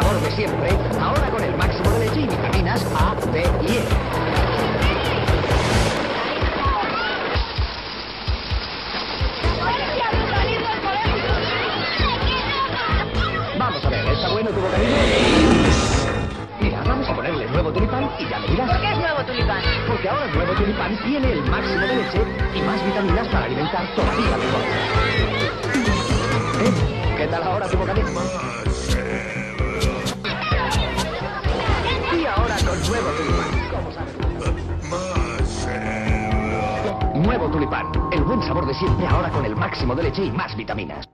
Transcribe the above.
sabor de siempre, ahora con el máximo de leche y vitaminas A, D y E. Vamos a ver, ¿está bueno tu bocadillo? Mira, vamos a ponerle nuevo tulipán y ya me dirás. ¿Por qué es nuevo tulipán? Porque ahora el nuevo tulipán tiene el máximo de leche y más vitaminas para alimentar todavía mejor. ¿Eh? ¿Qué tal ahora tu bocadillo? Nuevo tulipán. Nuevo tulipán. El buen sabor de siempre ahora con el máximo de leche y más vitaminas.